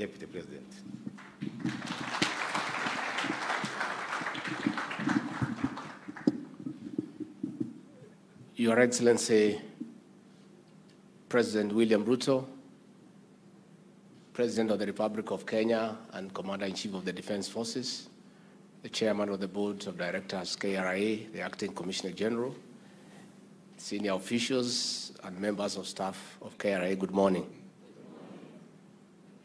Deputy President. Your Excellency, President William Ruto, President of the Republic of Kenya and Commander-in-Chief of the Defense Forces, the Chairman of the Board of Directors, KRA, the Acting Commissioner General, senior officials and members of staff of KRA, good morning.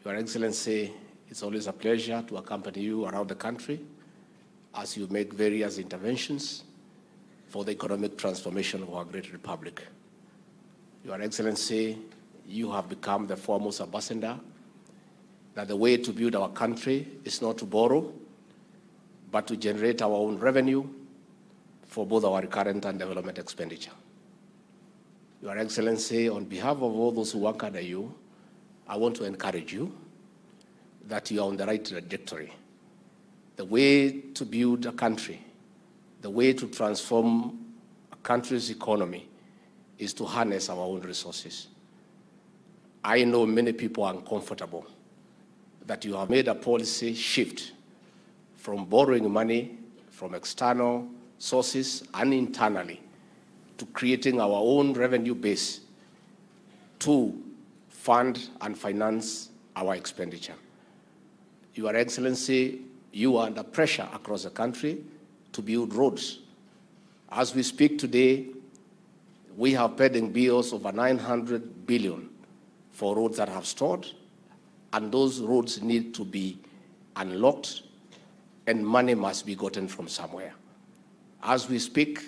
Your Excellency, it's always a pleasure to accompany you around the country as you make various interventions for the economic transformation of our great republic. Your Excellency, you have become the foremost ambassador that the way to build our country is not to borrow, but to generate our own revenue for both our current and development expenditure. Your Excellency, on behalf of all those who work under you, I want to encourage you that you are on the right trajectory. The way to build a country, the way to transform a country's economy is to harness our own resources. I know many people are uncomfortable that you have made a policy shift from borrowing money from external sources and internally to creating our own revenue base to fund and finance our expenditure. Your Excellency, you are under pressure across the country to build roads. As we speak today, we have pending bills over 900 billion for roads that have stalled, and those roads need to be unlocked, and money must be gotten from somewhere. As we speak,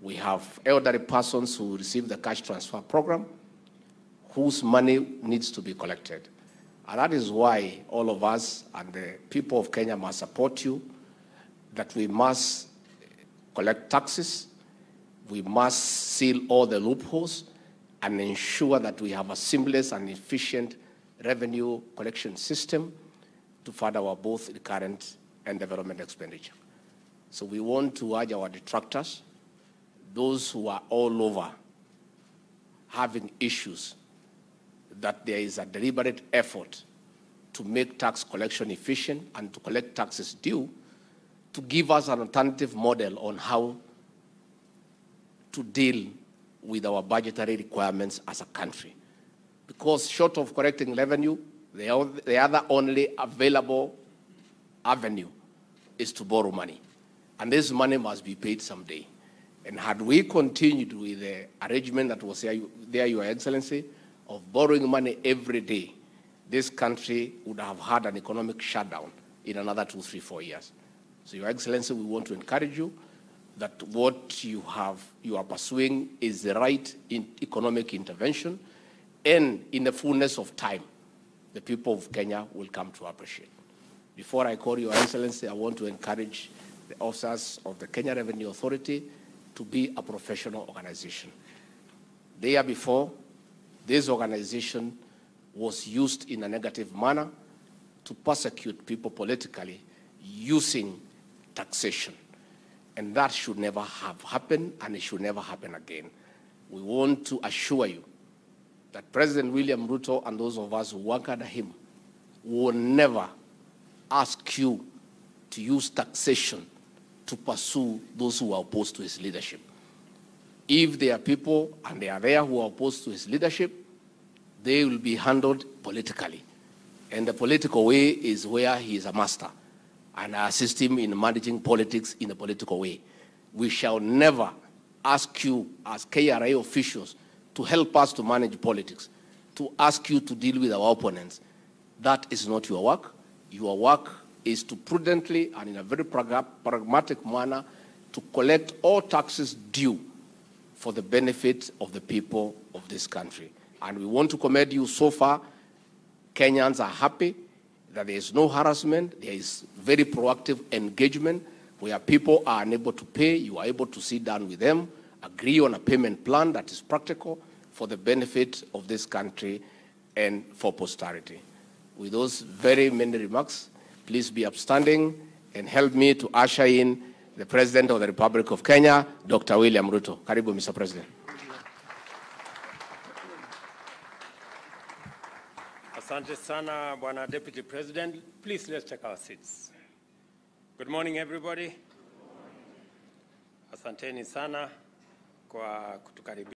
we have elderly persons who receive the cash transfer program whose money needs to be collected. And that is why all of us and the people of Kenya must support you, that we must collect taxes, we must seal all the loopholes, and ensure that we have a seamless and efficient revenue collection system to fund our both recurrent and development expenditure. So we want to urge our detractors, those who are all over having issues, that there is a deliberate effort to make tax collection efficient and to collect taxes due, to give us an alternative model on how to deal with our budgetary requirements as a country. Because short of collecting revenue, the, the other only available avenue is to borrow money. And this money must be paid someday. And had we continued with the arrangement that was there, Your Excellency, of borrowing money every day, this country would have had an economic shutdown in another two, three, four years. So, Your Excellency, we want to encourage you that what you have you are pursuing is the right in economic intervention, and in the fullness of time, the people of Kenya will come to appreciate. Before I call Your Excellency, I want to encourage the officers of the Kenya Revenue Authority to be a professional organization. The year before, this organization was used in a negative manner to persecute people politically using taxation. And that should never have happened, and it should never happen again. We want to assure you that President William Ruto and those of us who work under him will never ask you to use taxation to pursue those who are opposed to his leadership. If there are people, and they are there, who are opposed to his leadership, they will be handled politically. And the political way is where he is a master. And I assist him in managing politics in a political way. We shall never ask you, as KRA officials, to help us to manage politics, to ask you to deal with our opponents. That is not your work. Your work is to prudently and in a very pragmatic manner to collect all taxes due for the benefit of the people of this country. And we want to commend you so far. Kenyans are happy that there is no harassment, there is very proactive engagement where people are unable to pay, you are able to sit down with them, agree on a payment plan that is practical for the benefit of this country and for posterity. With those very many remarks, please be upstanding and help me to usher in the President of the Republic of Kenya, Dr. William Ruto. Karibu, Mr. President. Asante sana Bwana Deputy President. Please let's take our seats. Good morning everybody. Asanteni sana kwa kutukaribisha.